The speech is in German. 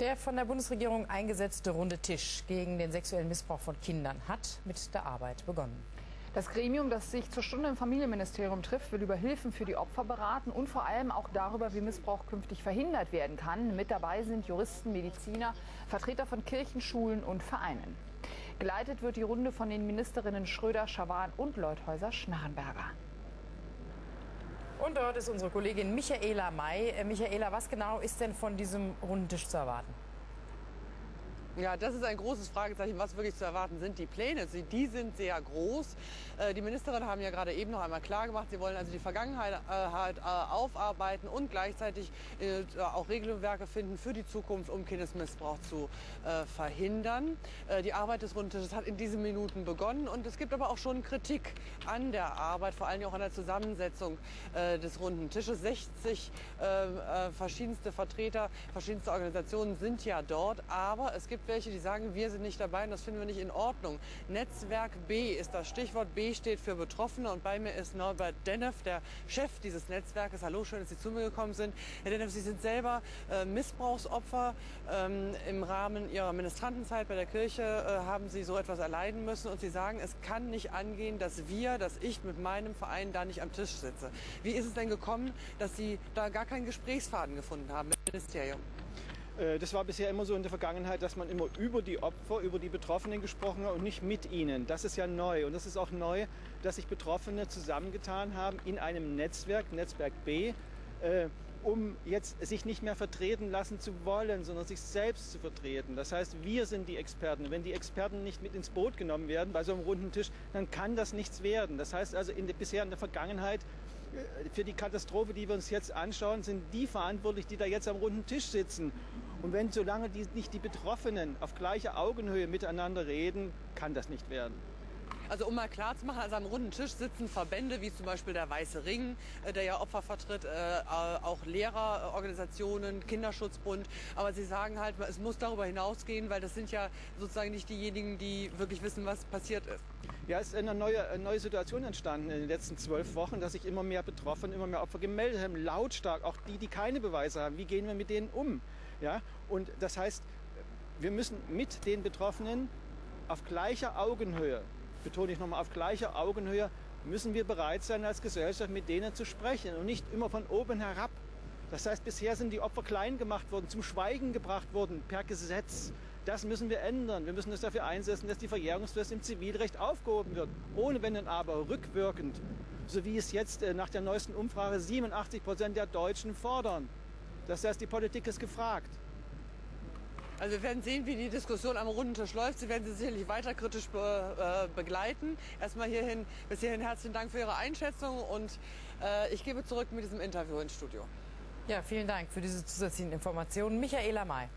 Der von der Bundesregierung eingesetzte runde Tisch gegen den sexuellen Missbrauch von Kindern hat mit der Arbeit begonnen. Das Gremium, das sich zur Stunde im Familienministerium trifft, will über Hilfen für die Opfer beraten und vor allem auch darüber, wie Missbrauch künftig verhindert werden kann. Mit dabei sind Juristen, Mediziner, Vertreter von Kirchen, Schulen und Vereinen. Geleitet wird die Runde von den Ministerinnen Schröder, Schawan und Leuthäuser-Schnarrenberger. Und dort ist unsere Kollegin Michaela May. Äh, Michaela, was genau ist denn von diesem runden Tisch zu erwarten? Ja, das ist ein großes Fragezeichen, was wirklich zu erwarten sind. Die Pläne, die sind sehr groß. Äh, die Ministerinnen haben ja gerade eben noch einmal klar gemacht, sie wollen also die Vergangenheit äh, halt äh, aufarbeiten und gleichzeitig auch Regelwerke finden für die Zukunft, um Kindesmissbrauch zu verhindern. Die Arbeit des Rundtisches hat in diesen Minuten begonnen und es gibt aber auch schon Kritik an der Arbeit, vor allem auch an der Zusammensetzung des Runden Tisches. 60 verschiedenste Vertreter, verschiedenste Organisationen sind ja dort, aber es gibt gibt welche, die sagen, wir sind nicht dabei und das finden wir nicht in Ordnung. Netzwerk B ist das Stichwort. B steht für Betroffene und bei mir ist Norbert Denneff, der Chef dieses Netzwerkes. Hallo, schön, dass Sie zu mir gekommen sind. Herr Denneff, Sie sind selber äh, Missbrauchsopfer. Ähm, Im Rahmen Ihrer Ministrantenzeit bei der Kirche äh, haben Sie so etwas erleiden müssen und Sie sagen, es kann nicht angehen, dass wir, dass ich mit meinem Verein da nicht am Tisch sitze. Wie ist es denn gekommen, dass Sie da gar keinen Gesprächsfaden gefunden haben mit dem Ministerium? Äh, das war bisher immer so in der Vergangenheit, dass man immer über die Opfer, über die Betroffenen gesprochen hat und nicht mit ihnen. Das ist ja neu. Und das ist auch neu, dass sich Betroffene zusammengetan haben in einem Netzwerk, Netzwerk B, äh, um jetzt sich nicht mehr vertreten lassen zu wollen, sondern sich selbst zu vertreten. Das heißt, wir sind die Experten. Wenn die Experten nicht mit ins Boot genommen werden bei so einem runden Tisch, dann kann das nichts werden. Das heißt also, in der, bisher in der Vergangenheit äh, für die Katastrophe, die wir uns jetzt anschauen, sind die verantwortlich, die da jetzt am runden Tisch sitzen. Und wenn solange die, nicht die Betroffenen auf gleicher Augenhöhe miteinander reden, kann das nicht werden. Also um mal klar zu machen, also am runden Tisch sitzen Verbände wie zum Beispiel der Weiße Ring, äh, der ja Opfer vertritt, äh, auch Lehrerorganisationen, Kinderschutzbund. Aber sie sagen halt, es muss darüber hinausgehen, weil das sind ja sozusagen nicht diejenigen, die wirklich wissen, was passiert ist. Ja, es ist eine neue, eine neue Situation entstanden in den letzten zwölf Wochen, dass sich immer mehr Betroffene, immer mehr Opfer gemeldet haben, lautstark, auch die, die keine Beweise haben. Wie gehen wir mit denen um? Ja? Und das heißt, wir müssen mit den Betroffenen auf gleicher Augenhöhe betone ich nochmal, auf gleicher Augenhöhe müssen wir bereit sein, als Gesellschaft mit denen zu sprechen und nicht immer von oben herab. Das heißt, bisher sind die Opfer klein gemacht worden, zum Schweigen gebracht worden per Gesetz. Das müssen wir ändern. Wir müssen uns dafür einsetzen, dass die Verjährungsfrist im Zivilrecht aufgehoben wird. Ohne Wenn und Aber, rückwirkend. So wie es jetzt äh, nach der neuesten Umfrage 87 Prozent der Deutschen fordern. Das heißt, die Politik ist gefragt. Also wir werden sehen, wie die Diskussion am runden Tisch läuft. Sie werden sie sicherlich weiter kritisch be, äh, begleiten. Erstmal hierhin, bis hierhin herzlichen Dank für Ihre Einschätzung und äh, ich gebe zurück mit diesem Interview ins Studio. Ja, vielen Dank für diese zusätzlichen Informationen. Michaela May.